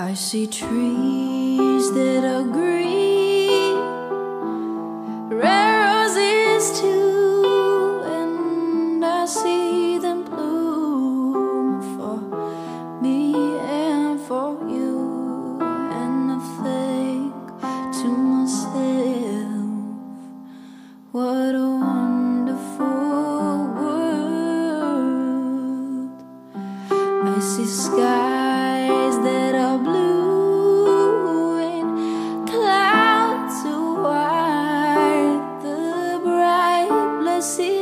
I see trees that are green, red roses too, and I see them bloom for me and for you. And I think to myself, what a wonderful world. I see skies that are see